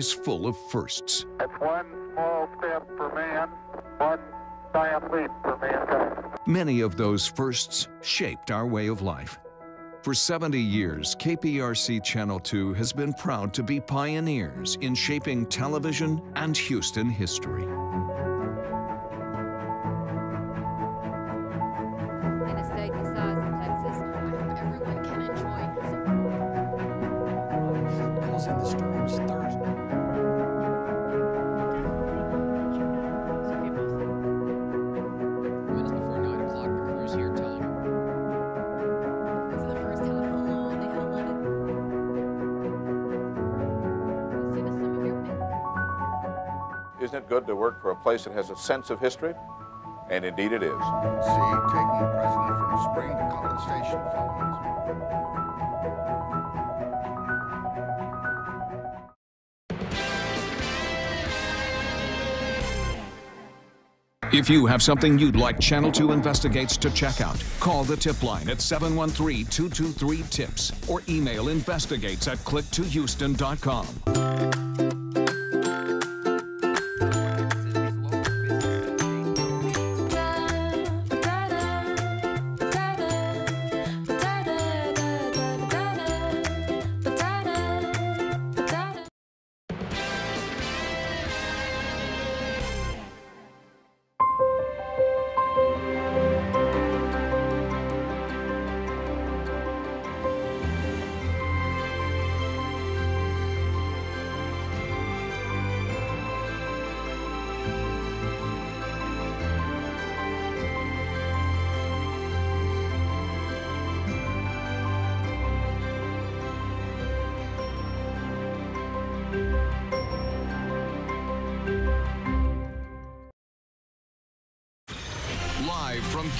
is full of firsts. It's one small step for man, one giant leap for mankind. Many of those firsts shaped our way of life. For 70 years, KPRC Channel 2 has been proud to be pioneers in shaping television and Houston history. Work for a place that has a sense of history? And indeed it is. See, taking the president from Spring to College Station following. If you have something you'd like Channel 2 Investigates to check out, call the tip line at 713-223-TIPS or email investigates at click2houston.com.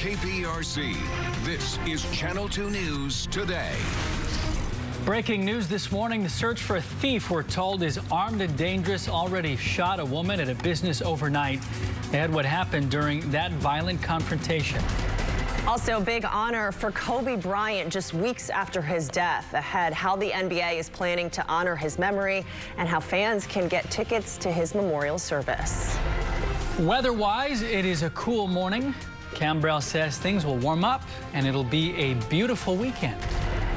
KPRC, this is Channel 2 News Today. Breaking news this morning, the search for a thief we're told is armed and dangerous already shot a woman at a business overnight. They had what happened during that violent confrontation. Also, a big honor for Kobe Bryant just weeks after his death. Ahead, how the NBA is planning to honor his memory and how fans can get tickets to his memorial service. Weather-wise, it is a cool morning. Khambrel says things will warm up and it'll be a beautiful weekend.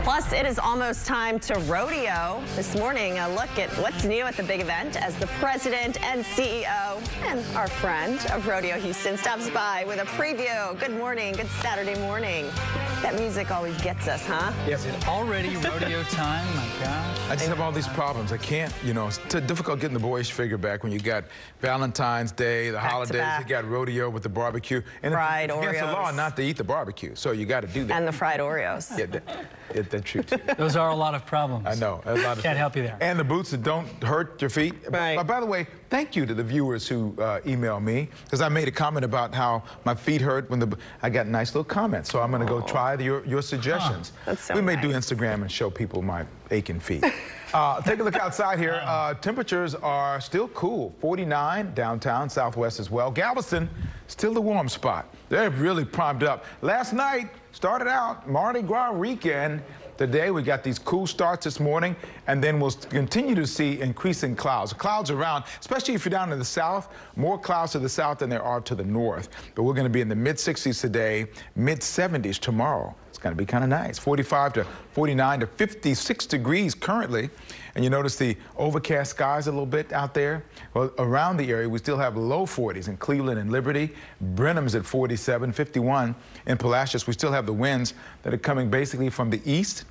Plus, it is almost time to rodeo. This morning, a look at what's new at the big event as the president and CEO and our friend of Rodeo Houston stops by with a preview. Good morning, good Saturday morning. That music always gets us, huh? Is it already rodeo time? My gosh. I just have all these problems. I can't, you know, it's t- difficult getting the boyish figure back when you got Valentine's Day, the to holidays, back. you got rodeo with the barbecue. And it's- Fried it's against the law not to eat the barbecue, so you got to do that. And the fried Oreos. yeah, that, yeah, that's true too. Those are a lot of problems. I know. A lot of Can't help you there. And the boots that don't hurt your feet. Right. But by the way, thank you to the viewers who uh, email me because I made a comment about how my feet hurt when the I got nice little comments. So I'm going to go try the, your your suggestions. That's so we may do. Instagram and show people my aching feet. Uh, take a look outside here. Uh, temperatures are still cool. 49 downtown, southwest as well. Galveston, still the warm spot. They're really primed up. Last night started out Mardi Gras weekend. Today we got these cool starts this morning, and then we'll continue to see increasing clouds. Clouds around, especially if you're down in the south, more clouds to the south than there are to the north. But we're going to be in the mid 60s today, mid 70s tomorrow. It's going to be kind of nice. 45 to 49 to 56 degrees currently. And you notice the overcast skies a little bit out there. Well, around the area, we still have low 40s in Cleveland and Liberty. Brenham's at 47, 51 in Palacios. We still have the winds that are coming basically from the east.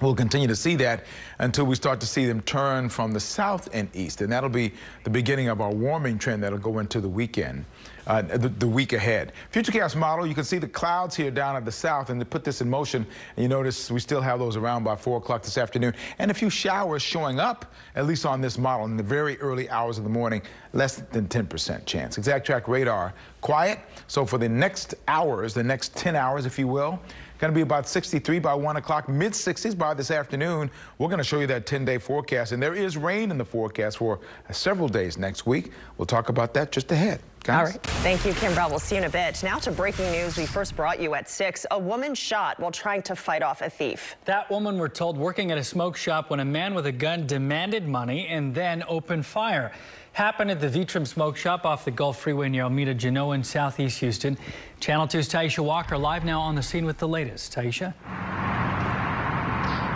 We'll continue to see that until we start to see them turn from the south and east. And that'll be the beginning of our warming trend that'll go into the weekend, uh, the, the week ahead. Futurecast model, you can see the clouds here down at the south and to put this in motion. And you notice we still have those around by 4 o'clock this afternoon. And a few showers showing up, at least on this model, in the very early hours of the morning, less than 10% chance. Exact track radar, quiet. So for the next hours, the next 10 hours, if you will, Going to be about 63 by 1 o'clock, mid 60s by this afternoon. We're going to show you that 10 day forecast, and there is rain in the forecast for uh, several days next week. We'll talk about that just ahead. guys. All right. Thank you, Khambrel. We'll see you in a bit. Now to breaking news we first brought you at 6. A woman shot while trying to fight off a thief. That woman, we're told, working at a smoke shop when a man with a gun demanded money and then opened fire. Happened at the Vitrum Smoke Shop off the Gulf Freeway near Almeda Genoa in southeast Houston. Channel 2's Taisha Walker live now on the scene with the latest. Taisha?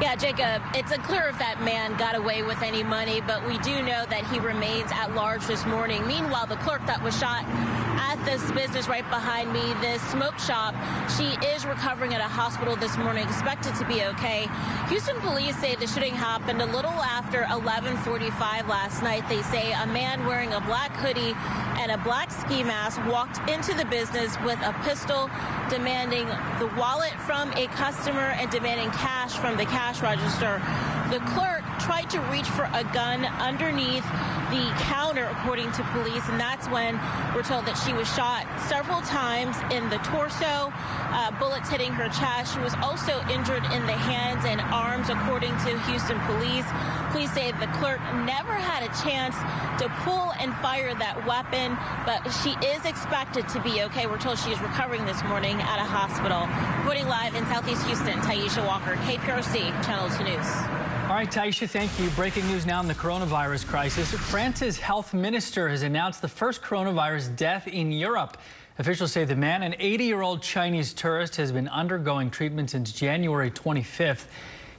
Yeah, Jacob, it's unclear if that man got away with any money, but we do know that he remains at large this morning. Meanwhile, the clerk that was shot at this business right behind me, this smoke shop, she is recovering at a hospital this morning, expected to be okay. Houston police say the shooting happened a little after 1145 last night. They say a man wearing a black hoodie and a black ski mask walked into the business with a pistol, demanding the wallet from a customer and demanding cash from the cash register. The clerk tried to reach for a gun underneath the counter, according to police, and that's when we're told that she was shot several times in the torso, uh, bullets hitting her chest. She was also injured in the hands and arms, according to Houston police. Police say the clerk never had a chance to pull and fire that weapon, but she is expected to be okay. We're told she is recovering this morning at a hospital. Reporting live in Southeast Houston, Taisha Walker, KPRC, Channel 2 News. All right, Taisha, thank you. Breaking news now in the coronavirus crisis. France's health minister has announced the first coronavirus death in Europe. Officials say the man, an 80-year-old Chinese tourist, has been undergoing treatment since January 25th.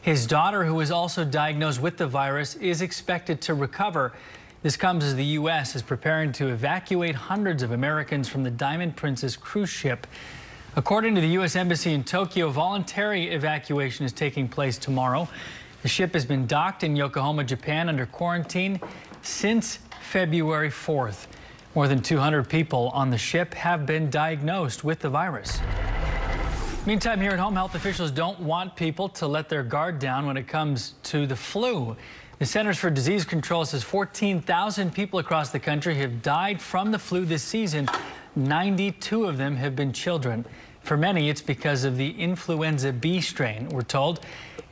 His daughter, who was also diagnosed with the virus, is expected to recover. This comes as the U.S. is preparing to evacuate hundreds of Americans from the Diamond Princess cruise ship. According to the U.S. Embassy in Tokyo, voluntary evacuation is taking place tomorrow. The ship has been docked in Yokohama, Japan under quarantine since February 4th. More than 200 people on the ship have been diagnosed with the virus. Meantime, here at home, health officials don't want people to let their guard down when it comes to the flu. The Centers for Disease Control says 14,000 people across the country have died from the flu this season. 92 of them have been children. For many, it's because of the influenza B strain, we're told.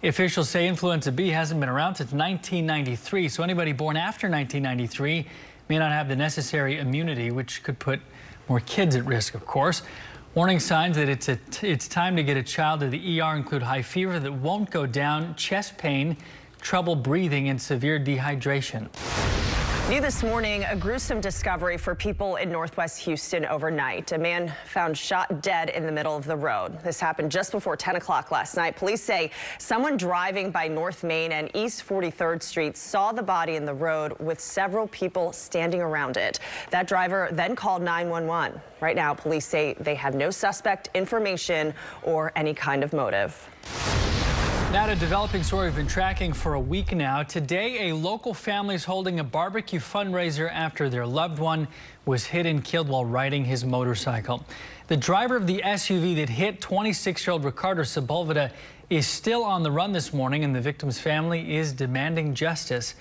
Officials say influenza B hasn't been around since 1993, so anybody born after 1993 may not have the necessary immunity, which could put more kids at risk, of course. Warning signs that it's, it's time to get a child to the ER include high fever that won't go down, chest pain, trouble breathing, and severe dehydration. New this morning, a gruesome discovery for people in northwest Houston overnight. A man found shot dead in the middle of the road. This happened just before 10 o'clock last night. Police say someone driving by North Main and East 43rd Street saw the body in the road with several people standing around it. That driver then called 911. Right now, police say they have no suspect information or any kind of motive. Now to a developing story we've been tracking for a week now. Today, a local family is holding a barbecue fundraiser after their loved one was hit and killed while riding his motorcycle. The driver of the SUV that hit 26-year-old Ricardo Sepulveda is still on the run this morning, and the victim's family is demanding justice.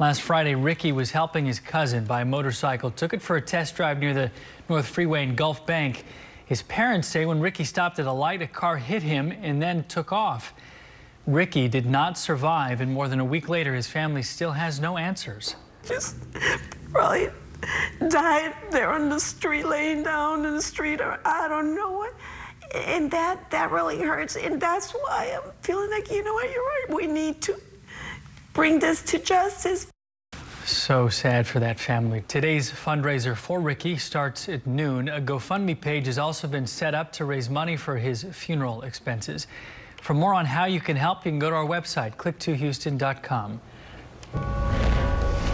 Last Friday, Ricky was helping his cousin buy a motorcycle, took it for a test drive near the North Freeway in Gulf Bank. His parents say when Ricky stopped at a light, a car hit him and then took off. Ricky did not survive, and more than a week later, his family still has no answers. Just probably died there on the street, laying down in the street, or I don't know what. And that that really hurts, and that's why I'm feeling like you know what, you're right. We need to bring this to justice. So sad for that family. Today's fundraiser for Ricky starts at noon. A GoFundMe page has also been set up to raise money for his funeral expenses. For more on how you can help, you can go to our website, click2houston.com.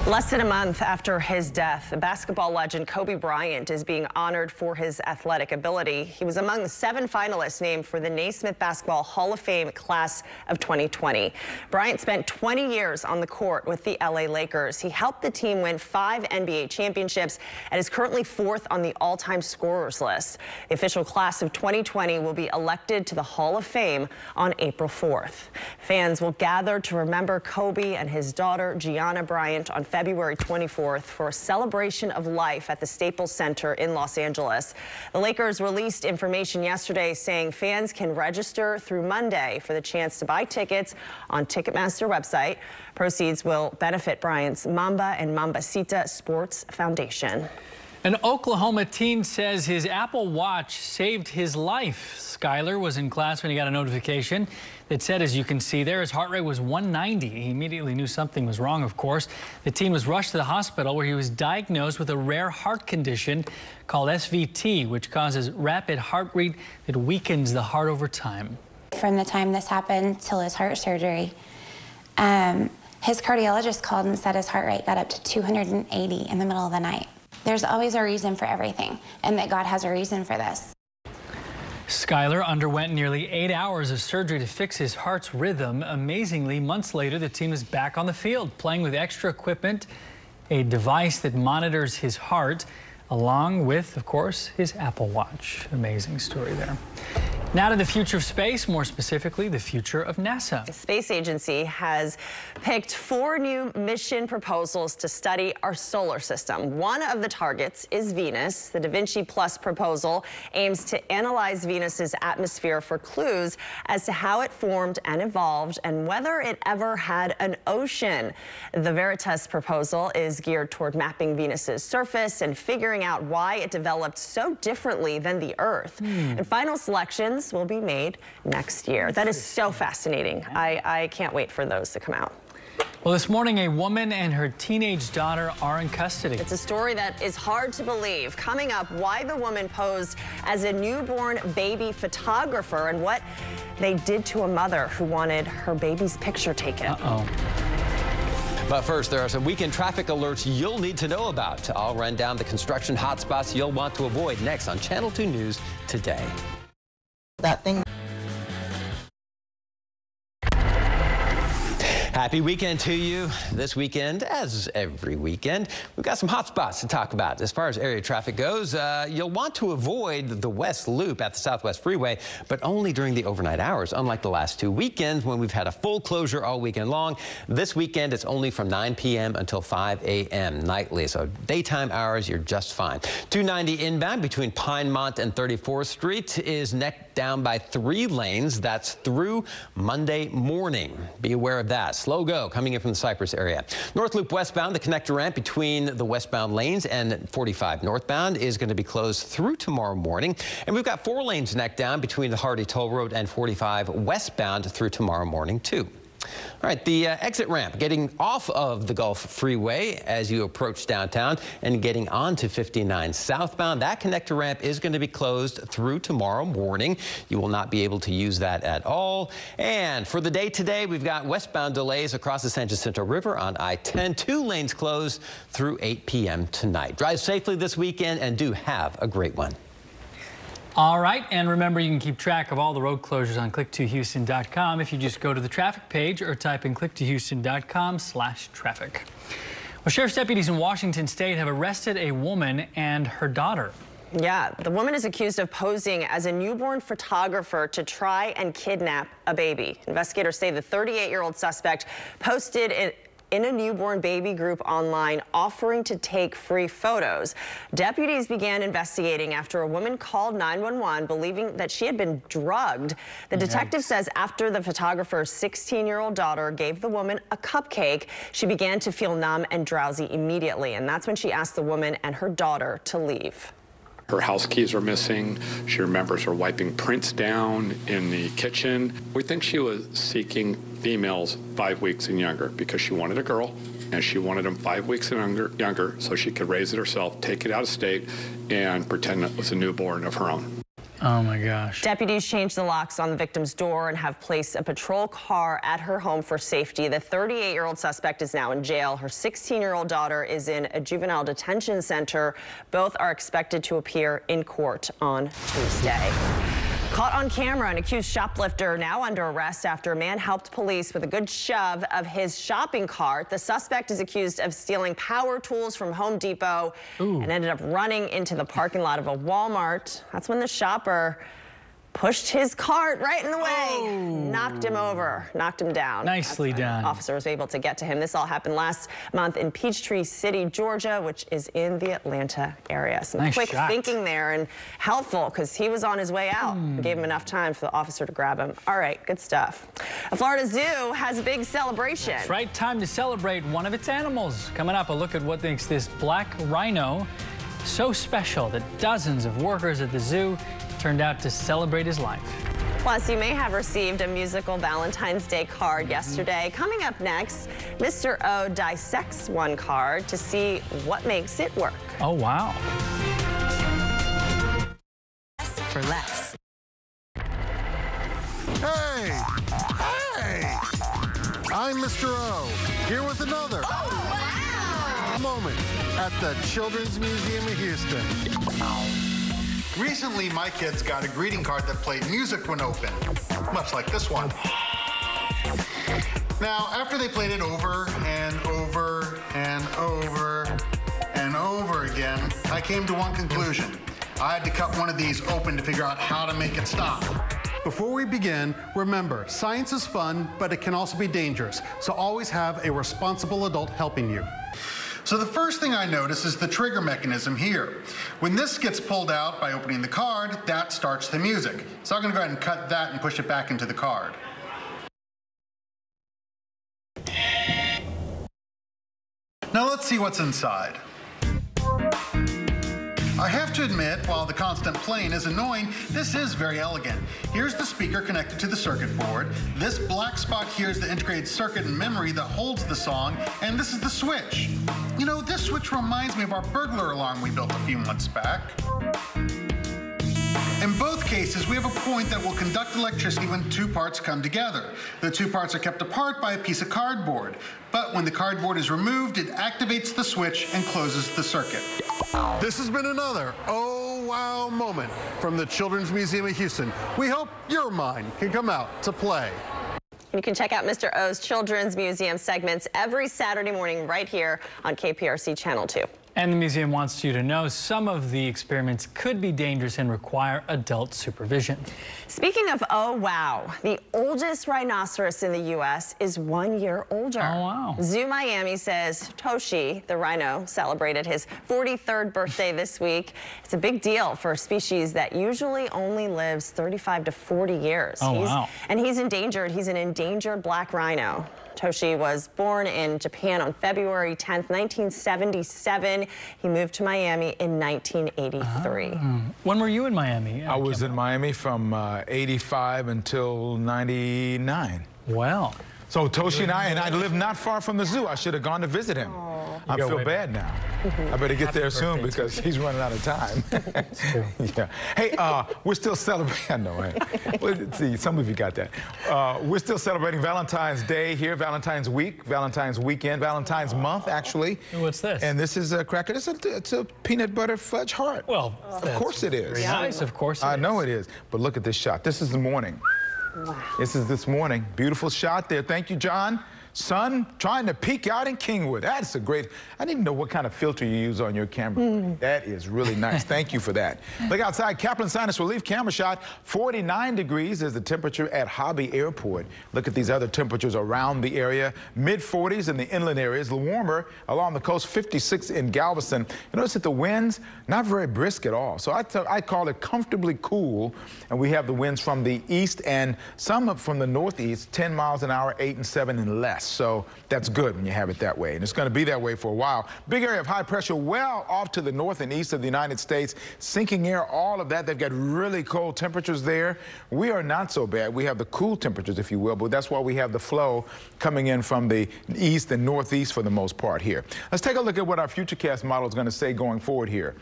Less than a month after his death, basketball legend Kobe Bryant is being honored for his athletic ability. He was among the seven finalists named for the Naismith Basketball Hall of Fame class of 2020. Bryant spent 20 years on the court with the LA Lakers. He helped the team win five NBA championships and is currently fourth on the all-time scorers list. The official class of 2020 will be elected to the Hall of Fame on April 4th. Fans will gather to remember Kobe and his daughter Gianna Bryant on February 24th for a celebration of life at the Staples Center in Los Angeles. The Lakers released information yesterday saying fans can register through Monday for the chance to buy tickets on Ticketmaster website. Proceeds will benefit Bryant's Mamba and Mambacita Sports Foundation. An Oklahoma teen says his Apple Watch saved his life. Skyler was in class when he got a notification that said, as you can see there, his heart rate was 190. He immediately knew something was wrong, of course. The teen was rushed to the hospital where he was diagnosed with a rare heart condition called SVT, which causes rapid heart rate that weakens the heart over time. From the time this happened till his heart surgery, um, his cardiologist called and said his heart rate got up to 280 in the middle of the night. There's always a reason for everything, and that God has a reason for this. Skyler underwent nearly eight hours of surgery to fix his heart's rhythm. Amazingly, months later, the team is back on the field, playing with extra equipment, a device that monitors his heart, along with, of course, his Apple Watch. Amazing story there. Now to the future of space, more specifically, the future of NASA. The space agency has picked four new mission proposals to study our solar system. One of the targets is Venus. The Da Vinci Plus proposal aims to analyze Venus's atmosphere for clues as to how it formed and evolved and whether it ever had an ocean. The Veritas proposal is geared toward mapping Venus's surface and figuring out why it developed so differently than the Earth. Hmm. And final selections will be made next year. That is so fascinating. I, I can't wait for those to come out. Well, this morning, a woman and her teenage daughter are in custody. It's a story that is hard to believe. Coming up, why the woman posed as a newborn baby photographer and what they did to a mother who wanted her baby's picture taken. Uh-oh. But first, there are some weekend traffic alerts you'll need to know about. I'll run down the construction hotspots you'll want to avoid next on Channel 2 News today. That thing. Happy weekend to you. This weekend, as every weekend, we've got some hot spots to talk about. As far as area traffic goes, uh, you'll want to avoid the West Loop at the Southwest Freeway, but only during the overnight hours. Unlike the last two weekends when we've had a full closure all weekend long, this weekend it's only from 9 p.m. until 5 a.m. nightly. So daytime hours, you're just fine. 290 inbound between Pinemont and 34th Street is neck down by three lanes. That's through Monday morning. Be aware of that. Slow go coming in from the Cypress area. North Loop westbound, the connector ramp between the westbound lanes and 45 northbound is going to be closed through tomorrow morning. And we've got four lanes neck down between the Hardy Toll Road and 45 westbound through tomorrow morning, too. All right, the uh, exit ramp getting off of the Gulf Freeway as you approach downtown and getting onto 59 southbound. That connector ramp is going to be closed through tomorrow morning. You will not be able to use that at all. And for the day today, we've got westbound delays across the San Jacinto River on I-10. Two lanes closed through 8 p.m. tonight. Drive safely this weekend and do have a great one. All right, and remember you can keep track of all the road closures on click2houston.com if you just go to the traffic page or type in click2houston.com slash traffic. Well, sheriff's deputies in Washington state have arrested a woman and her daughter. Yeah, the woman is accused of posing as a newborn photographer to try and kidnap a baby. Investigators say the 38-year-old suspect posted it in a newborn baby group online offering to take free photos. Deputies began investigating after a woman called 911 believing that she had been drugged. The detective Yikes. says after the photographer's 16-year-old daughter gave the woman a cupcake, she began to feel numb and drowsy immediately. And that's when she asked the woman and her daughter to leave. Her house keys are missing. She remembers her wiping prints down in the kitchen. We think she was seeking females five weeks and younger because she wanted a girl and she wanted them five weeks and younger, younger so she could raise it herself, take it out of state, and pretend it was a newborn of her own. Oh my gosh. Deputies changed the locks on the victim's door and have placed a patrol car at her home for safety. The 38-year-old suspect is now in jail. Her 16-year-old daughter is in a juvenile detention center. Both are expected to appear in court on Tuesday. Caught on camera, an accused shoplifter now under arrest after a man helped police with a good shove of his shopping cart. The suspect is accused of stealing power tools from Home Depot and ended up running into the parking lot of a Walmart. That's when the shopper pushed his cart right in the way, oh. knocked him over, knocked him down. Nicely done. Officer was able to get to him. This all happened last month in Peachtree City, Georgia, which is in the Atlanta area. Some Nice quick shot. thinking there and helpful because he was on his way out. We gave him enough time for the officer to grab him. All right, good stuff. A Florida Zoo has a big celebration. It's right time to celebrate one of its animals. Coming up, a look at what makes this black rhino so special that dozens of workers at the zoo turned out to celebrate his life. Plus, you may have received a musical Valentine's Day card yesterday. Coming up next, Mr. O dissects one card to see what makes it work. Oh, wow. For less. Hey! Hey! I'm Mr. O, here with another oh, moment at the Children's Museum of Houston. Recently, my kids got a greeting card that played music when open, much like this one. Now, after they played it over and over and over and over again, I came to one conclusion. I had to cut one of these open to figure out how to make it stop. Before we begin, remember, science is fun, but it can also be dangerous, so always have a responsible adult helping you. So the first thing I notice is the trigger mechanism here. When this gets pulled out by opening the card, that starts the music. So I'm gonna go ahead and cut that and push it back into the card. Now let's see what's inside. I have to admit, while the constant playing is annoying, this is very elegant. Here's the speaker connected to the circuit board. This black spot here is the integrated circuit and memory that holds the song, and this is the switch. You know, this switch reminds me of our burglar alarm we built a few months back. In both cases, we have a point that will conduct electricity when two parts come together. The two parts are kept apart by a piece of cardboard. But when the cardboard is removed, it activates the switch and closes the circuit. This has been another oh wow moment from the Children's Museum of Houston. We hope your mind can come out to play. You can check out Mr. O's Children's Museum segments every Saturday morning right here on KPRC Channel 2. And the museum wants you to know some of the experiments could be dangerous and require adult supervision. Speaking of oh wow, the oldest rhinoceros in the U.S. is one year older. Oh wow. Zoo Miami says Toshi, the rhino, celebrated his 43rd birthday this week. It's a big deal for a species that usually only lives 35 to 40 years. Oh, he's, wow. And he's endangered. He's an endangered black rhino. Toshi was born in Japan on February 10th, 1977. He moved to Miami in 1983. When were you in Miami? I was in Miami from uh, 85 until 99. Wow. So Toshi and I, and I live not far from the zoo. I should have gone to visit him. I feel way bad now. I better get Happy there soon birthday, because he's running out of time. yeah. Hey, uh, we're still celebrating. I know. Hey. Well, let's see, some of you got that. Uh, we're still celebrating Valentine's Day here, Valentine's Week, Valentine's Weekend, Valentine's Month, actually. What's this? And this is a cracker. It's a, it's a peanut butter fudge heart. Well, of course it is. very nice, of course it I is. know it is. But look at this shot. This is the morning. This is this morning. Beautiful shot there. Thank you, John. Sun trying to peek out in Kingwood. That's a great. I didn't know what kind of filter you use on your camera. Mm. That is really nice. Thank you for that. Look outside. Kaplan Sinus Relief camera shot. 49 degrees is the temperature at Hobby Airport. Look at these other temperatures around the area. Mid 40s in the inland areas. A little warmer along the coast. 56 in Galveston. You notice that the winds not very brisk at all. So I, I call it comfortably cool. And we have the winds from the east and some from the northeast. 10 miles an hour, 8 and 7 and less. So that's good when you have it that way. And it's going to be that way for a while. Big area of high pressure well off to the north and east of the United States. Sinking air, all of that. They've got really cold temperatures there. We are not so bad. We have the cool temperatures, if you will, but that's why we have the flow coming in from the east and northeast for the most part here. Let's take a look at what our Futurecast model is going to say going forward here.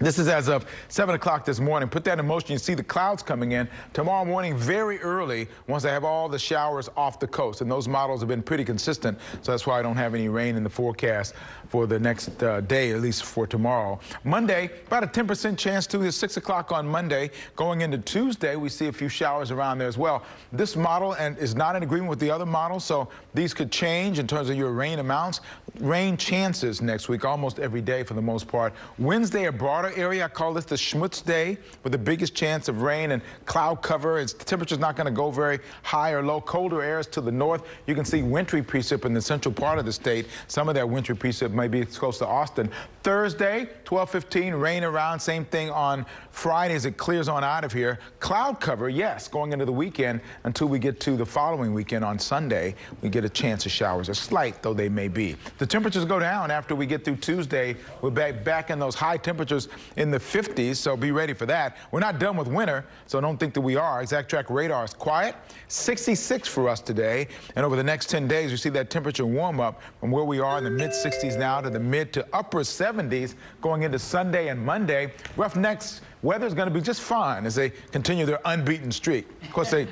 This is as of 7 o'clock this morning. Put that in motion. You see the clouds coming in. Tomorrow morning, very early, once I have all the showers off the coast. And those models have been pretty consistent, so that's why I don't have any rain in the forecast for the next uh, day, at least for tomorrow. Monday, about a 10% chance to is 6 o'clock on Monday. Going into Tuesday, we see a few showers around there as well. This model and is not in agreement with the other models, so these could change in terms of your rain amounts. Rain chances next week, almost every day for the most part. Wednesday, a broader area, I call this the Schmutz Day with the biggest chance of rain and cloud cover. It's, the temperature's not going to go very high or low. Colder airs to the north. You can see wintry precip in the central part of the state. Some of that wintry precip may be close to Austin. Thursday, 1215, rain around. Same thing on Friday as it clears on out of here. Cloud cover, yes, going into the weekend until we get to the following weekend on Sunday. We get a chance of showers, a slight though they may be. The temperatures go down after we get through Tuesday. We're back, back in those high temperatures in the 50s, so be ready for that. We're not done with winter, so don't think that we are. Exact track radar is quiet. 66 for us today, and over the next 10 days, you see that temperature warm up from where we are in the mid 60s now to the mid to upper 70s going into Sunday and Monday. Roughnecks weather is going to be just fine as they continue their unbeaten streak. Of course, they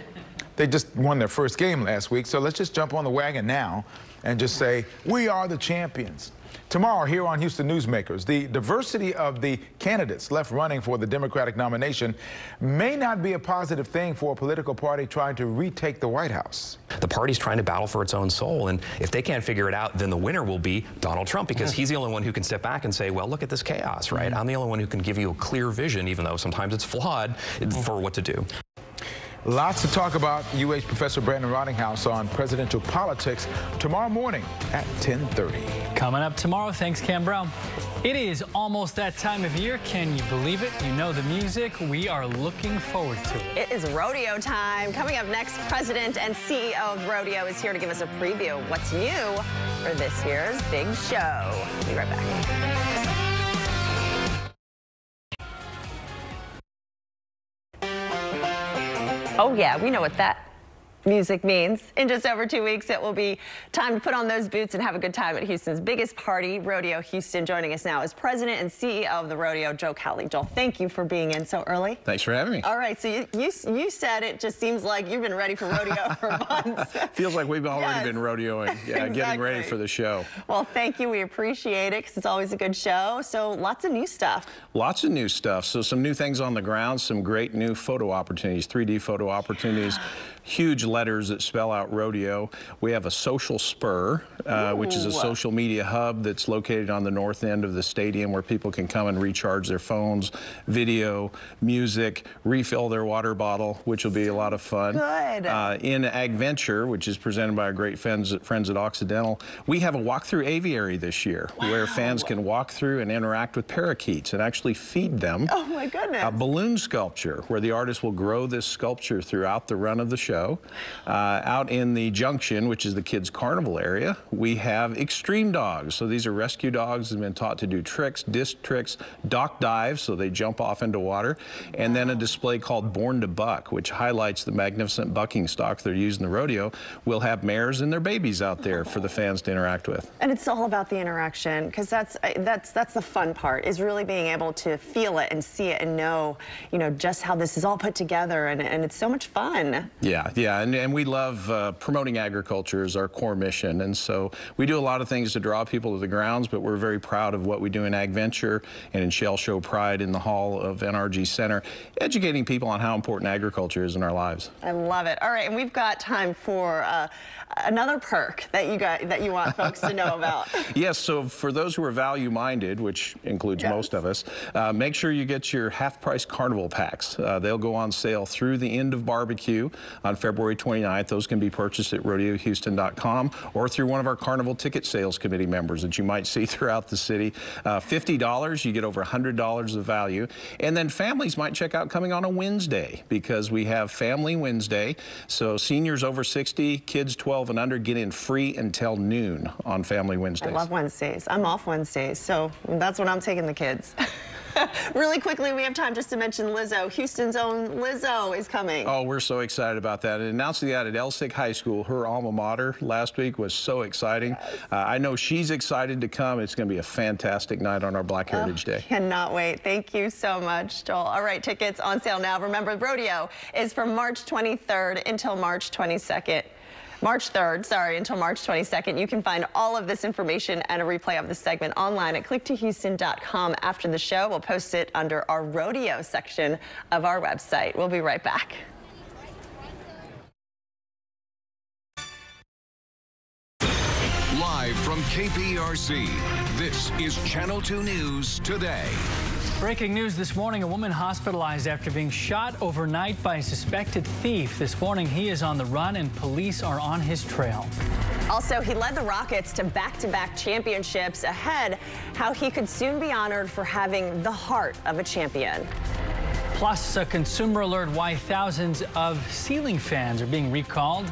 they just won their first game last week, so let's just jump on the wagon now and just say we are the champions. Tomorrow, here on Houston Newsmakers, the diversity of the candidates left running for the Democratic nomination may not be a positive thing for a political party trying to retake the White House. The party's trying to battle for its own soul, and if they can't figure it out, then the winner will be Donald Trump because he's the only one who can step back and say, well, look at this chaos, right? Mm-hmm. I'm the only one who can give you a clear vision, even though sometimes it's flawed, for what to do. Lots to talk about. UH Professor Brandon Rottinghaus on presidential politics tomorrow morning at 10:30. Coming up tomorrow, thanks Cam Brown. It is almost that time of year. Can you believe it? You know the music. We are looking forward to it. It is rodeo time. Coming up next, President and CEO of Rodeo is here to give us a preview of what's new for this year's big show. Be right back. Oh yeah, we know what that music means. In just over two weeks, it will be time to put on those boots and have a good time at Houston's biggest party, Rodeo Houston. Joining us now is President and CEO of the Rodeo, Joel Cowley. Joel, thank you for being in so early. Thanks for having me. All right, so you, you, you said it just seems like you've been ready for rodeo for months. Feels like we've already Yes. been rodeoing, yeah, Exactly. getting ready for the show. Well, thank you. We appreciate it because it's always a good show. So lots of new stuff. Lots of new stuff. So some new things on the ground, some great new photo opportunities, 3D photo opportunities, huge letters that spell out rodeo. We have a social spur, uh, which is a social media hub that's located on the north end of the stadium where people can come and recharge their phones, video, music, refill their water bottle, which will be a lot of fun. Good. Uh, in Agventure, which is presented by our great friends at, friends at Occidental, we have a walk-through aviary this year where fans can walk through and interact with parakeets and actually feed them. Oh my goodness. A balloon sculpture where the artist will grow this sculpture throughout the run of the show. Uh, out in the junction, which is the kids' carnival area, we have extreme dogs. So these are rescue dogs that have been taught to do tricks, disc tricks, dock dives, so they jump off into water, and then a display called Born to Buck, which highlights the magnificent bucking stock they're using in the rodeo. We'll have mares and their babies out there for the fans to interact with. And it's all about the interaction because that's that's that's the fun part is really being able to feel it and see it and know, you know, just how this is all put together and, and it's so much fun. Yeah, yeah, and, and we love uh, promoting agriculture as our core mission, and so we do a lot of things to draw people to the grounds, but we're very proud of what we do in Ag Venture and in Shell Show Pride in the hall of NRG Center, educating people on how important agriculture is in our lives. I love it. All right, and we've got time for uh, another perk that you got that you want folks to know about. Yes, so for those who are value-minded, which includes most of us, uh, make sure you get your half-price carnival packs. Uh, they'll go on sale through the end of barbecue on February 29th. Those can be purchased at rodeohouston.com or through one of our carnival ticket sales committee members that you might see throughout the city. Uh, $50, you get over $100 of value. And then families might check out coming on a Wednesday because we have Family Wednesday. So seniors over 60, kids 12 and under get in free until noon on Family Wednesdays. I love Wednesdays. I'm off Wednesdays, so that's when I'm taking the kids. really quickly, we have time just to mention Lizzo. Houston's own Lizzo is coming. Oh, we're so excited about that. And announcing that at Elsik High School, her alma mater, last week was so exciting. Uh, I know she's excited to come. It's going to be a fantastic night on our Black Heritage Day. Cannot wait. Thank you so much, Joel. All right, tickets on sale now. Remember, the rodeo is from March 23rd until March 22nd. March 3rd, sorry, until March 22nd. You can find all of this information and a replay of the segment online at click2houston.com after the show. We'll post it under our rodeo section of our website. We'll be right back. Live from KPRC, this is Channel 2 News Today. Breaking news this morning, a woman hospitalized after being shot overnight by a suspected thief. This morning, he is on the run and police are on his trail. Also, he led the Rockets to back-to-back -back championships ahead, how he could soon be honored for having the heart of a champion. Plus, a consumer alert why thousands of ceiling fans are being recalled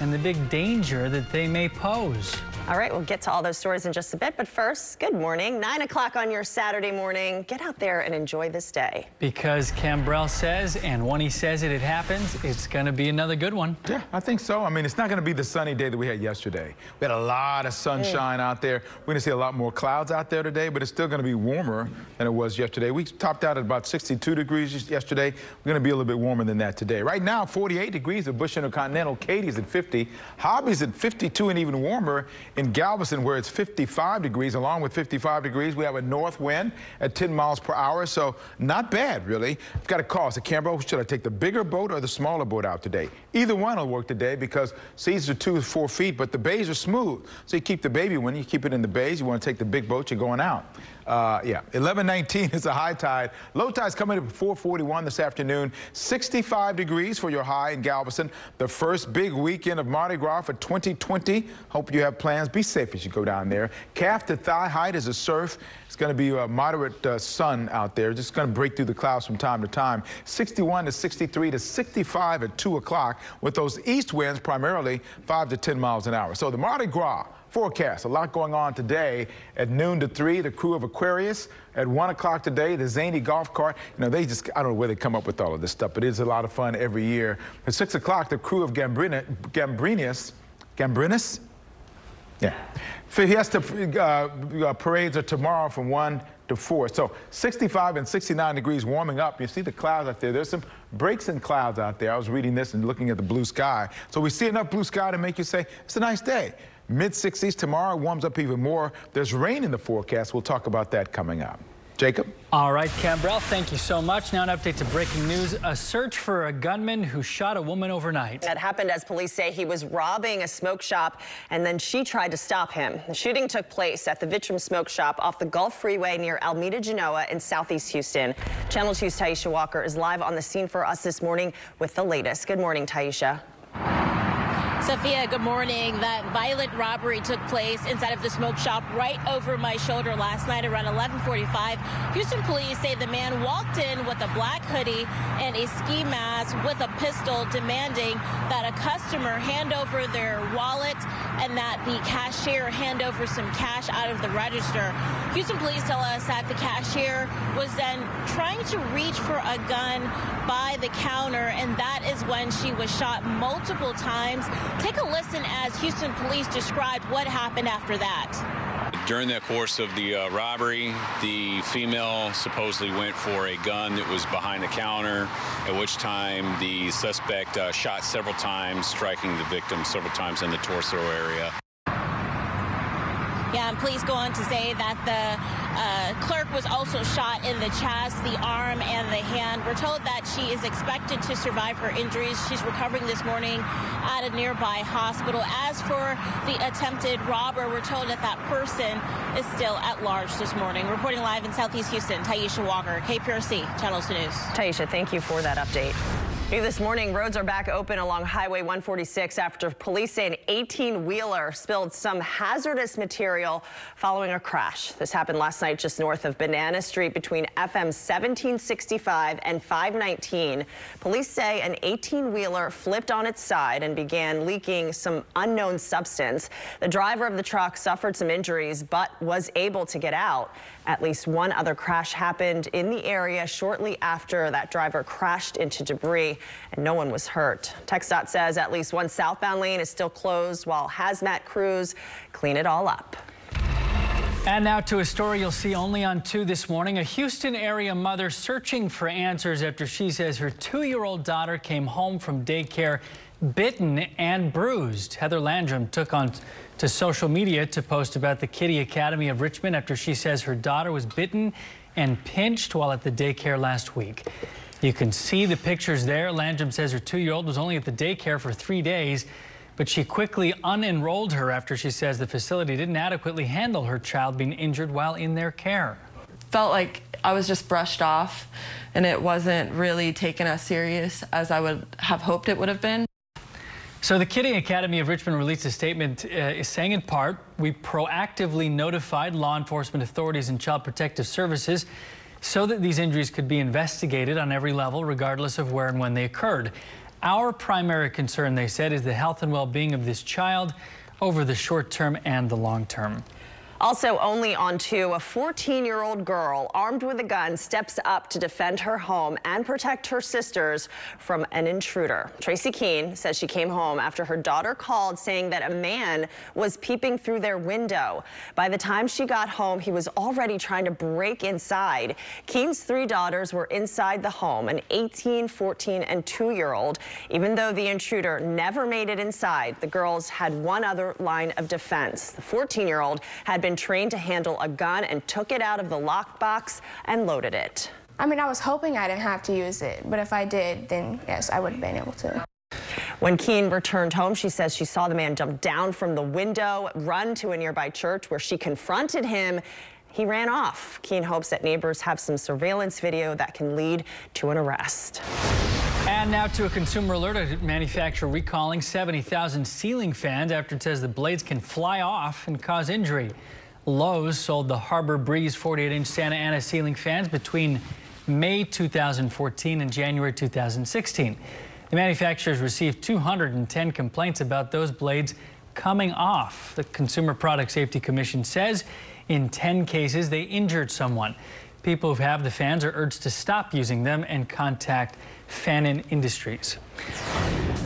and the big danger that they may pose. All right, we'll get to all those stories in just a bit, but first, good morning. 9 o'clock on your Saturday morning. Get out there and enjoy this day. Because Khambrel says, and when he says it, it happens, it's going to be another good one. Yeah, I think so. I mean, it's not going to be the sunny day that we had yesterday. We had a lot of sunshine mm. out there. We're going to see a lot more clouds out there today, but it's still going to be warmer than it was yesterday. We topped out at about 62 degrees yesterday. We're going to be a little bit warmer than that today. Right now, 48 degrees at Bush Intercontinental. Katie's at 50. Hobby's at 52 and even warmer in Galveston, where it's 55 degrees, along with 55 degrees, we have a north wind at 10 miles per hour, so not bad, really. I've got a call. So, Campbell, should I take the bigger boat or the smaller boat out today? Either one will work today because seas are two, to four feet, but the bays are smooth. So you keep the baby one, you keep it in the bays. You want to take the big boat, you're going out. Uh, yeah, 1119 is a high tide. Low tide's coming up at 441 this afternoon. 65 degrees for your high in Galveston. The first big weekend of Mardi Gras for 2020. Hope you have plans. Be safe as you go down there. Calf to thigh height is a surf. It's going to be a moderate uh, sun out there. Just going to break through the clouds from time to time. 61 to 63 to 65 at 2 o'clock with those east winds primarily 5 to 10 miles an hour. So the Mardi Gras Forecast, a lot going on today. At noon to 3, the Krewe of Aquarius. At 1 o'clock today, the Zany Golf Cart. You know, they just, I don't know where they come up with all of this stuff, but it is a lot of fun every year. At 6 o'clock, the Krewe of Gambrinus, Gambrinus? Yeah. Fiesta uh, uh, parades are tomorrow from 1 to 4. So 65 and 69 degrees warming up. You see the clouds out there. There's some breaks in clouds out there. I was reading this and looking at the blue sky. So we see enough blue sky to make you say, it's a nice day. Mid 60s tomorrow warms up even more. There's rain in the forecast. We'll talk about that coming up. Jacob? All right, Khambrel, thank you so much. Now an update to breaking news. A search for a gunman who shot a woman overnight. That happened as police say he was robbing a smoke shop and then she tried to stop him. The shooting took place at the Vitrum Smoke Shop off the Gulf Freeway near Alameda Genoa in southeast Houston. Channel 2's Taisha Walker is live on the scene for us this morning with the latest. Good morning, Taisha. Sophia, good morning. That violent robbery took place inside of the smoke shop right over my shoulder last night around 1145. Houston police say the man walked in with a black hoodie and a ski mask with a pistol demanding that a customer hand over their wallet and that the cashier hand over some cash out of the register. Houston police tell us that the cashier was then trying to reach for a gun by the counter and that is when she was shot multiple times Take a listen as Houston police described what happened after that. During the course of the uh, robbery, the female supposedly went for a gun that was behind the counter, at which time the suspect uh, shot several times, striking the victim several times in the torso area. Yeah, and police go on to say that the uh, clerk was also shot in the chest, the arm, and the hand. We're told that she is expected to survive her injuries. She's recovering this morning at a nearby hospital. As for the attempted robber, we're told that that person is still at large this morning. Reporting live in Southeast Houston, Taisha Walker, KPRC, Channel 2 News. Taisha, thank you for that update. This morning, roads are back open along Highway 146 after police say an 18-wheeler spilled some hazardous material following a crash. This happened last night just north of Banana Street between FM 1765 and 519. Police say an 18-wheeler flipped on its side and began leaking some unknown substance. The driver of the truck suffered some injuries but was able to get out. At least one other crash happened in the area shortly after that driver crashed into debris and no one was hurt. TxDOT says at least one southbound lane is still closed while hazmat crews clean it all up. And now to a story you'll see only on 2 this morning. A Houston area mother searching for answers after she says her two-year-old daughter came home from daycare bitten and bruised. Heather Landrum took on to social media to post about the Kiddie Academy of Richmond after she says her daughter was bitten and pinched while at the daycare last week. You can see the pictures there. Landrum says her two-year-old was only at the daycare for three days, but she quickly unenrolled her after she says the facility didn't adequately handle her child being injured while in their care. felt like I was just brushed off and it wasn't really taken as serious as I would have hoped it would have been. So the Kiddie Academy of Richmond released a statement uh, saying in part, we proactively notified law enforcement authorities and child protective services so that these injuries could be investigated on every level regardless of where and when they occurred. Our primary concern, they said, is the health and well-being of this child over the short term and the long term. Also, only on two, a 14-year-old girl armed with a gun steps up to defend her home and protect her sisters from an intruder. Tracy Keene says she came home after her daughter called saying that a man was peeping through their window. By the time she got home, he was already trying to break inside. Keene's three daughters were inside the home, an 18, 14, and 2-year-old. Even though the intruder never made it inside, the girls had one other line of defense. The 14-year-old had been been trained to handle a gun and took it out of the lockbox and loaded it. I mean, I was hoping I didn't have to use it, but if I did, then yes, I would have been able to. When Keen returned home, she says she saw the man jump down from the window, run to a nearby church where she confronted him. He ran off. Keen hopes that neighbors have some surveillance video that can lead to an arrest. And now to a consumer alert. A manufacturer recalling 70,000 ceiling fans after it says the blades can fly off and cause injury. Lowe's sold the Harbor Breeze 48-inch Santa Ana ceiling fans between May 2014 and January 2016. The manufacturers received 210 complaints about those blades coming off. The Consumer Product Safety Commission says in 10 cases they injured someone. People who have the fans are urged to stop using them and contact Fannin Industries.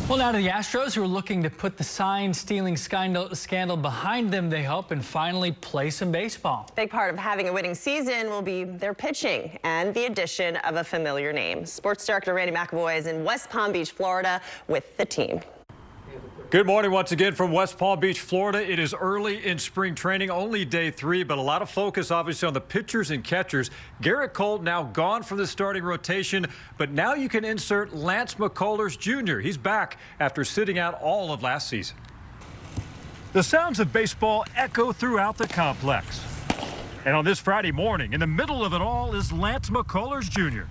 Well, now to the Astros, who are looking to put the sign stealing scandal, scandal behind them, they hope, and finally play some baseball. Big part of having a winning season will be their pitching and the addition of a familiar name. Sports director Randy McIlvoy is in West Palm Beach, Florida, with the team. Good morning once again from West Palm Beach, Florida. It is early in spring training, only day three, but a lot of focus obviously on the pitchers and catchers. Gerrit Cole now gone from the starting rotation, but now you can insert Lance McCullers Jr. He's back after sitting out all of last season. The sounds of baseball echo throughout the complex. And on this Friday morning, in the middle of it all is Lance McCullers Jr.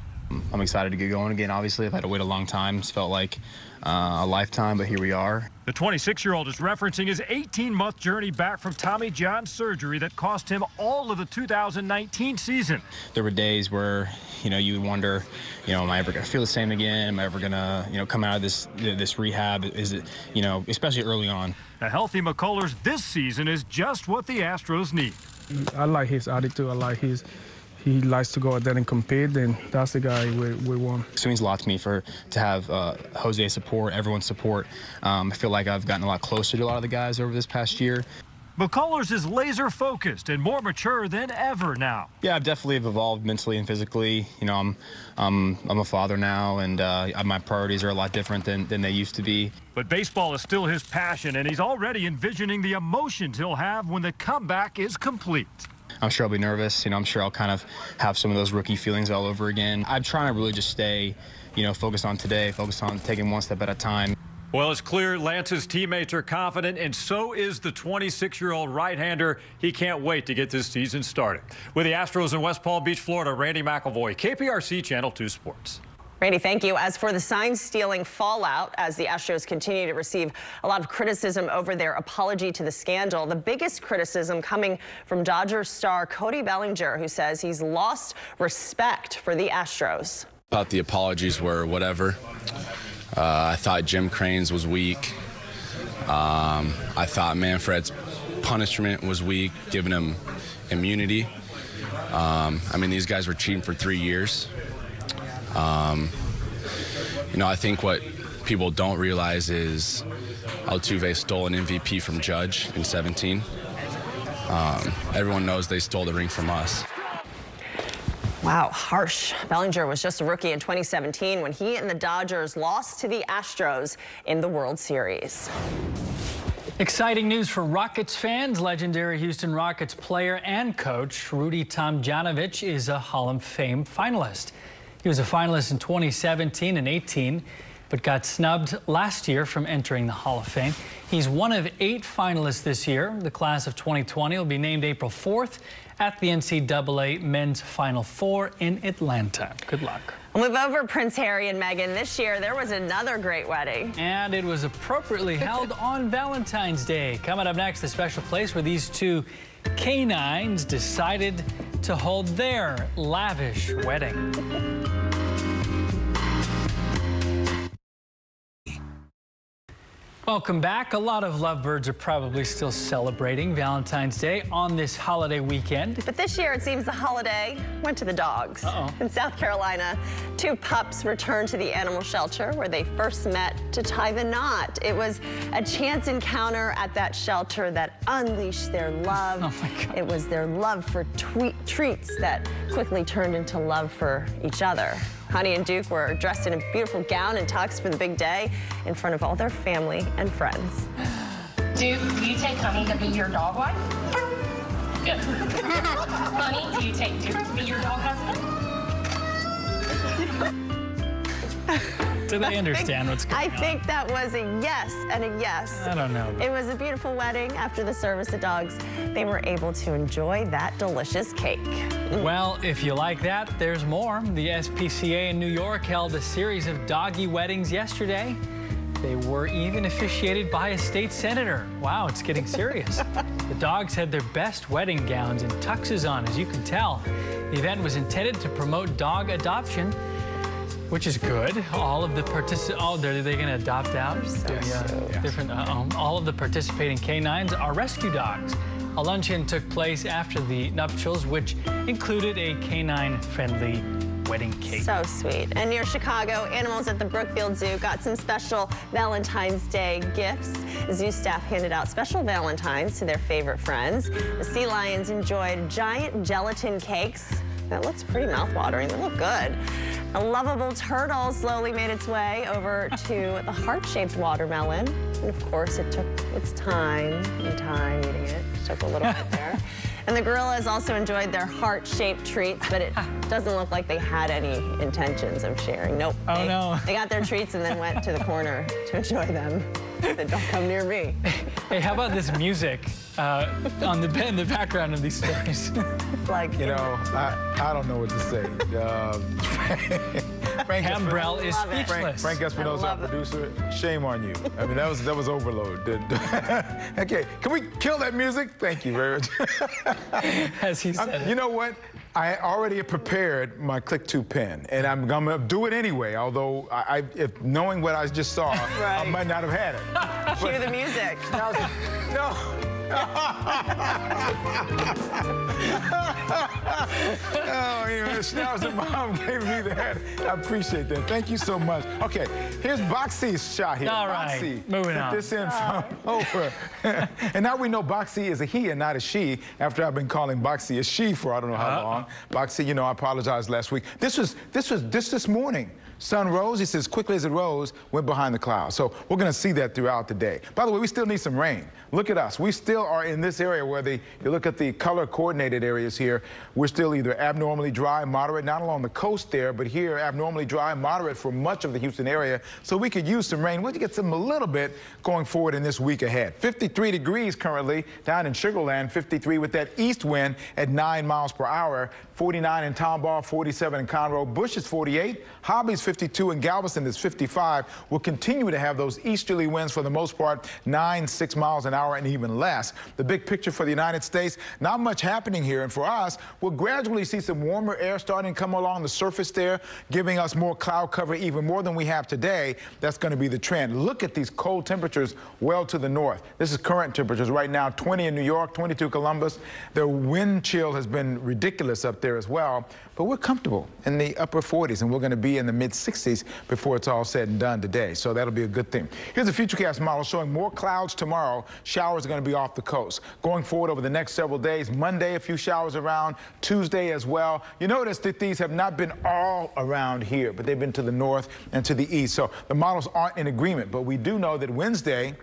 I'm excited to get going again. Obviously, I've had to wait a long time. It's felt like uh, a lifetime, but here we are. The 26-year-old is referencing his 18-month journey back from Tommy John surgery that cost him all of the 2019 season. There were days where, you know, you would wonder, you know, am I ever going to feel the same again? Am I ever going to, you know, come out of this this rehab? Is it, you know, especially early on. A healthy McCullers this season is just what the Astros need. I like his attitude. I like his he likes to go out there and compete, and that's the guy we, we want. It means a lot to me for to have uh, Jose's support, everyone's support. Um, I feel like I've gotten a lot closer to a lot of the guys over this past year. McCullers is laser focused and more mature than ever now. Yeah, I've definitely evolved mentally and physically. You know, I'm I'm, I'm a father now, and uh, my priorities are a lot different than, than they used to be. But baseball is still his passion, and he's already envisioning the emotions he'll have when the comeback is complete. I'm sure I'll be nervous. You know, I'm sure I'll kind of have some of those rookie feelings all over again. I'm trying to really just stay, you know, focused on today, focused on taking one step at a time. Well, it's clear Lance's teammates are confident, and so is the 26-year-old right-hander. He can't wait to get this season started. With the Astros in West Palm Beach, Florida, Randy McIlvoy, KPRC Channel 2 Sports. Randy, thank you. As for the sign stealing fallout, as the Astros continue to receive a lot of criticism over their apology to the scandal, the biggest criticism coming from Dodgers star Cody Bellinger, who says he's lost respect for the Astros. Thought the apologies were whatever. Uh, I thought Jim Crane's was weak. Um, I thought Manfred's punishment was weak, giving him immunity. Um, I mean, these guys were cheating for three years. Um, you know, I think what people don't realize is Altuve stole an MVP from Judge in 17. Um, everyone knows they stole the ring from us. Wow, harsh. Bellinger was just a rookie in 2017 when he and the Dodgers lost to the Astros in the World Series. Exciting news for Rockets fans. Legendary Houston Rockets player and coach Rudy Tomjanovich is a Hall of Fame finalist. He was a finalist in 2017 and 18. but got snubbed last year from entering the Hall of Fame. He's one of eight finalists this year. The class of 2020 will be named April 4th at the NCAA Men's Final Four in Atlanta. Good luck. We'll move over Prince Harry and Meghan. This year, there was another great wedding. And it was appropriately held on Valentine's Day. Coming up next, the special place where these two canines decided to hold their lavish wedding. Welcome back. A lot of lovebirds are probably still celebrating Valentine's Day on this holiday weekend. But this year, it seems the holiday went to the dogs. Uh -oh. In South Carolina, two pups returned to the animal shelter where they first met to tie the knot. It was a chance encounter at that shelter that unleashed their love. Oh my God. It was their love for treats that quickly turned into love for each other. Honey and Duke were dressed in a beautiful gown and tux for the big day in front of all their family and friends. Duke, do you take Honey to be your dog wife? Good. Honey, do you take Duke to be your dog husband? Do they understand what's going I on? I think that was a yes and a yes. I don't know. It was a beautiful wedding. After the service, the dogs, they were able to enjoy that delicious cake. Mm. Well, if you like that, there's more. The SPCA in New York held a series of doggy weddings yesterday. They were even officiated by a state senator. Wow, it's getting serious. the dogs had their best wedding gowns and tuxes on, as you can tell. The event was intended to promote dog adoption which is good. All of the participants, oh, they're, they going to adopt out? So yeah, different. Uh, um, all of the participating canines are rescue dogs. A luncheon took place after the nuptials, which included a canine-friendly wedding cake. So sweet. And near Chicago, animals at the Brookfield Zoo got some special Valentine's Day gifts. Zoo staff handed out special Valentines to their favorite friends. The sea lions enjoyed giant gelatin cakes. That looks pretty mouthwatering. They look good. A lovable turtle slowly made its way over to the heart-shaped watermelon. And of course, it took its time and time eating it. It took a little bit there. And the gorillas also enjoyed their heart-shaped treats, but it doesn't look like they had any intentions of sharing. Nope. Oh, they, no. They got their treats and then went to the corner to enjoy them. Said, don't come near me. Hey, how about this music uh, on the in the background of these stories? like you know, I, I don't know what to say. Uh, Frank Khambrel is speechless. Frank Espinosa, uh, our producer, shame on you. I mean, that was that was overload. okay, can we kill that music? Thank you very much. As he said. You know what? I already prepared my Click 2 pen, and I'm gonna do it anyway. Although, I, I if knowing what I just saw, right. I might not have had it. Cue the music. no. Oh, anyway, Schnauzer mom gave me that. I appreciate that. Thank you so much. Okay, here's Boxy's shot here. All right, Boxy. moving Put on. this in from over. and now we know Boxy is a he and not a she after I've been calling Boxy a she for I don't know how Uh-oh. long. Boxy, you know, I apologized last week. This was this was this this morning. Sun rose, he says, quickly as it rose, went behind the clouds. So we're going to see that throughout the day. By the way, we still need some rain. Look at us. We still are in this area where the, you look at the color coordinated areas here, we're still either abnormally dry, moderate, not along the coast there, but here abnormally dry, moderate for much of the Houston area. So we could use some rain. We'll get some a little bit going forward in this week ahead. 53 degrees currently down in Sugar Land, 53 with that east wind at 9 miles per hour. 49 in Tomball, 47 in Conroe. Bush is 48. Hobby's 52 and Galveston is 55. We'll continue to have those easterly winds for the most part, 9, 6 miles an hour and even less. The big picture for the United States, not much happening here. And for us, we'll gradually see some warmer air starting to come along the surface there, giving us more cloud cover, even more than we have today. That's going to be the trend. Look at these cold temperatures well to the north. This is current temperatures right now, 20 in New York, 22 Columbus. The wind chill has been ridiculous up there as well, but we're comfortable in the upper 40s, and we're going to be in the mid 60s before it's all said and done today. So that'll be a good thing. Here's a Futurecast model showing more clouds tomorrow. Showers are going to be off the coast. Going forward over the next several days, Monday, a few showers around, Tuesday as well. You notice that these have not been all around here, but they've been to the north and to the east. So the models aren't in agreement, but we do know that Wednesday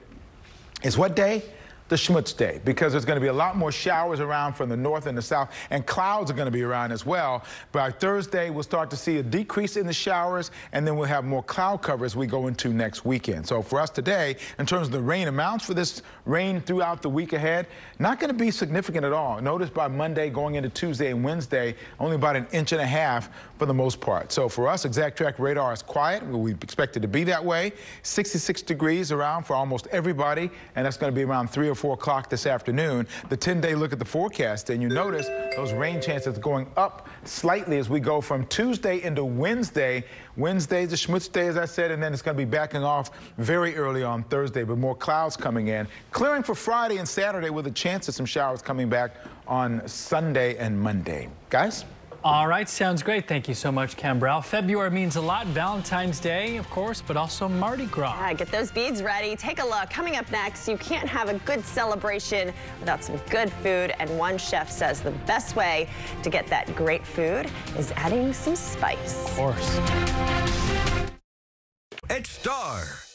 is what day? The Schmutz day because there's going to be a lot more showers around from the north and the south, and clouds are going to be around as well. By Thursday, we'll start to see a decrease in the showers, and then we'll have more cloud cover as we go into next weekend. So for us today, in terms of the rain amounts for this rain throughout the week ahead, not going to be significant at all. Notice by Monday going into Tuesday and Wednesday, only about an inch and a half for the most part. So for us, exact track radar is quiet. We expect it to be that way. 66 degrees around for almost everybody, and that's going to be around 3 or 4 o'clock this afternoon. The 10-day look at the forecast, and you notice those rain chances going up slightly as we go from Tuesday into Wednesday. Wednesday's the Schmutz day, as I said, and then it's going to be backing off very early on Thursday, but more clouds coming in. Clearing for Friday and Saturday with a chance of some showers coming back on Sunday and Monday. Guys? All right, sounds great. Thank you so much, Khambrel. February means a lot. Valentine's Day, of course, but also Mardi Gras. Yeah, get those beads ready. Take a look. Coming up next, you can't have a good celebration without some good food, and one chef says the best way to get that great food is adding some spice. Of course. It's Star.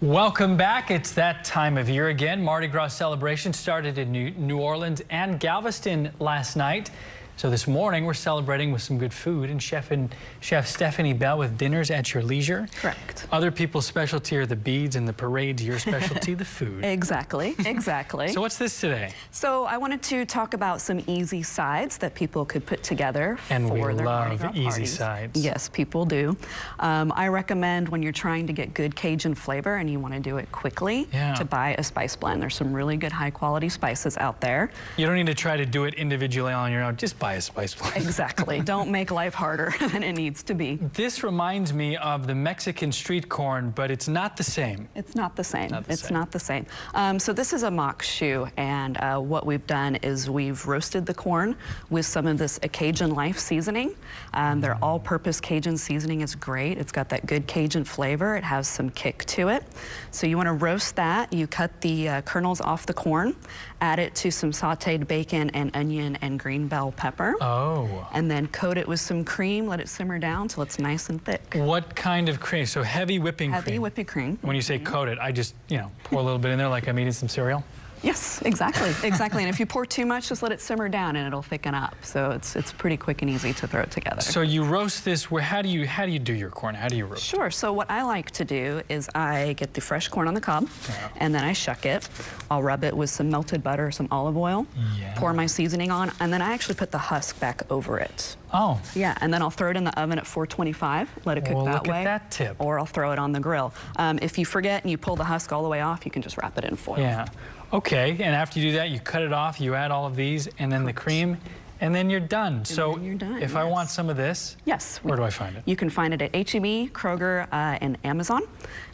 Welcome back. It's that time of year again. Mardi Gras celebration started in New Orleans and Galveston last night. So this morning we're celebrating with some good food and Chef and Chef Stephanie Bell with dinners at your leisure. Correct. Other people's specialty are the beads and the parades. Your specialty, the food. Exactly, exactly. so what's this today? So I wanted to talk about some easy sides that people could put together and for we their love easy parties. sides. Yes, people do. Um, I recommend when you're trying to get good Cajun flavor and you want to do it quickly Yeah. to buy a spice blend. There's some really good high quality spices out there. You don't need to try to do it individually on your own. Just buy a spice blend. Exactly. don't make life harder than it needs to be. This reminds me of the Mexican street corn, but it's not the same. It's not the same. Not the it's same. not the same. Um, so this is a maque choux, and uh, what we've done is we've roasted the corn with some of this Cajun Life seasoning. Um, their all-purpose Cajun seasoning is great. It's got that good Cajun flavor. It has some kick to it. So you want to roast that. You cut the uh, kernels off the corn, add it to some sautéed bacon and onion and green bell pepper. Oh. And then coat it with some cream. Let it simmer down till it's nice and thick. What kind of cream? So heavy whipping Heavy cream. Heavy whipping cream. When you say mm-hmm. coat it, I just, you know, pour a little bit in there like I'm eating some cereal. Yes, exactly, exactly. and if you pour too much, just let it simmer down and it'll thicken up. So it's it's pretty quick and easy to throw it together. So you roast this. Where? How do you how do you do your corn? How do you roast? Sure. So what I like to do is I get the fresh corn on the cob, and then I shuck it. I'll rub it with some melted butter, some olive oil, Yeah. pour my seasoning on, and then I actually put the husk back over it. Oh. Yeah, and then I'll throw it in the oven at 425, let it cook Well, that look at way. that tip. Or I'll throw it on the grill. Um, if you forget and you pull the husk all the way off, you can just wrap it in foil. Yeah. Okay. And after you do that, you cut it off. You add all of these, and then the cream, and then you're done. so you're done, if I want some of this, Yes. where do I find it? You can find it at HEB, Kroger, uh, and Amazon,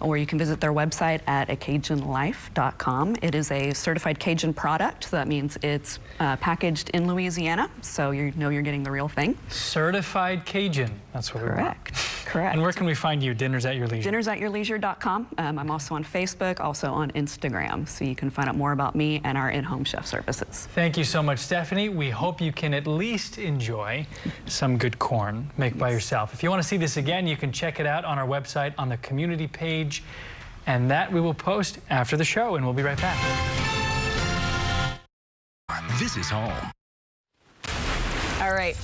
or you can visit their website at acajunlife.com. It is a certified Cajun product. So that means it's uh, packaged in Louisiana, so you know you're getting the real thing. Certified Cajun. That's what we want. Correct. Correct. And where can we find you? Dinners at your leisure. Dinnersatyourleisure.com. Um, I'm also on Facebook, also on Instagram, so you can find out more about me and our in-home chef services. Thank you so much, Stephanie. We hope you can at least enjoy some good corn make by yourself. If you want to see this again, you can check it out on our website on the community page. And that we will post after the show, and we'll be right back. This is home. All right.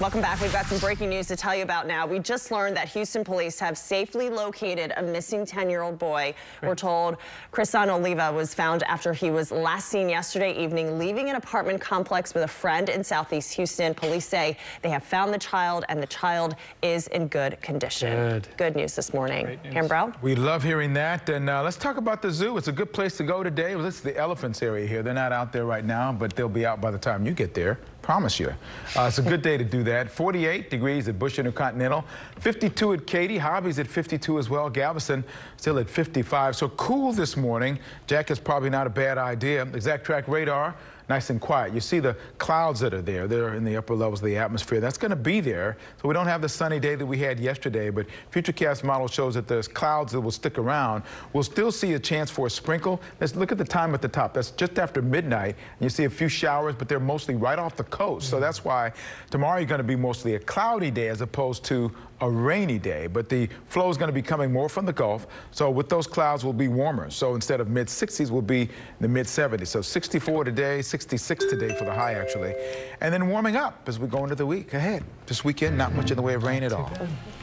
Welcome back. We've got some breaking news to tell you about now. We just learned that Houston police have safely located a missing 10-year-old boy. We're told Chrisan Oliva was found after he was last seen yesterday evening leaving an apartment complex with a friend in southeast Houston. Police say they have found the child and the child is in good condition. Good. news this morning. Khambrel? We love hearing that. And uh, let's talk about the zoo. It's a good place to go today. Well, this is the elephants area here. They're not out there right now, but they'll be out by the time you get there. Promise you. Uh, it's a good day to do that. 48 degrees at Bush Intercontinental, 52 at Katy, Hobbies at 52 as well, Galveston still at 55. So cool this morning. Jack is probably not a bad idea. Exact track radar. Nice and quiet. You see the clouds that are there. They're in the upper levels of the atmosphere. That's going to be there. So we don't have the sunny day that we had yesterday, but Futurecast model shows that there's clouds that will stick around. We'll still see a chance for a sprinkle. Let's look at the time at the top. That's just after midnight. And you see a few showers, but they're mostly right off the coast. So that's why tomorrow you're going to be mostly a cloudy day as opposed to a rainy day, but the flow is going to be coming more from the Gulf. So with those clouds, will be warmer. So instead of mid 60s, we'll be in the mid 70s. So 64 today, 66 today for the high, actually. And then warming up as we go into the week ahead. This weekend, not much in the way of rain at all.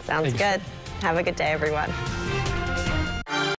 Sounds good. Have a good day, everyone.